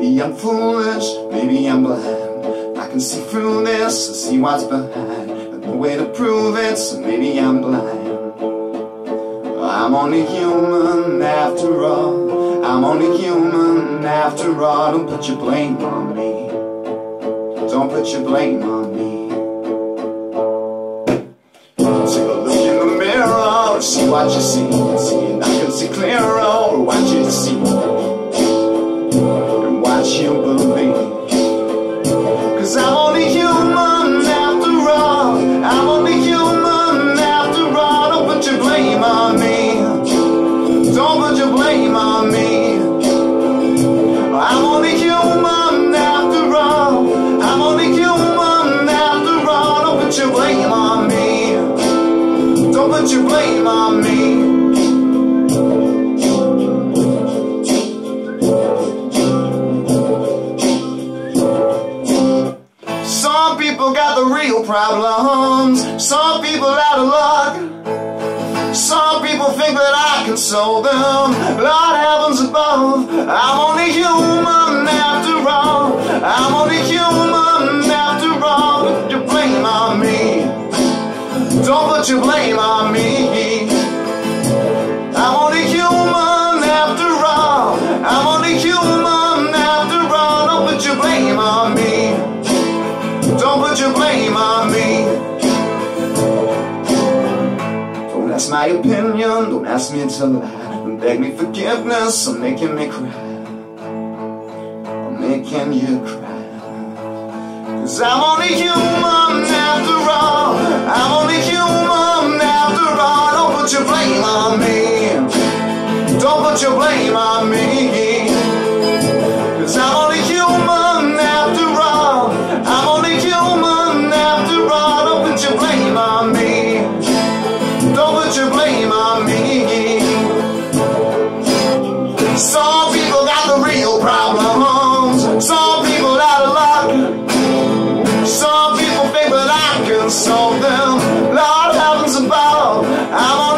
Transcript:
Maybe I'm foolish, maybe I'm blind. I can see through this and see what's behind. But no way to prove it, so maybe I'm blind. I'm only human after all. I'm only human after all. Don't put your blame on me. Don't put your blame on me. Take a look in the mirror See what you see put blame on me? Some people got the real problems. Some people out of luck. Some people think that I can solve them. Lord heavens above I'm only human after all. I'm only human after all. Put your blame on me. Don't put your blame on my opinion, don't ask me to lie Don't beg me forgiveness, I'm making me cry. I'm making you cry. Cause I'm only human after all. I'm only human after all. Don't put your blame on me. Don't put your blame on me. Cause I'm only human after wrong. I'm only human after all, Don't put your blame on me to blame on me. Some people got the real problems. Some people out of luck. Some people think that I can solve them. Lord heavens above, I'm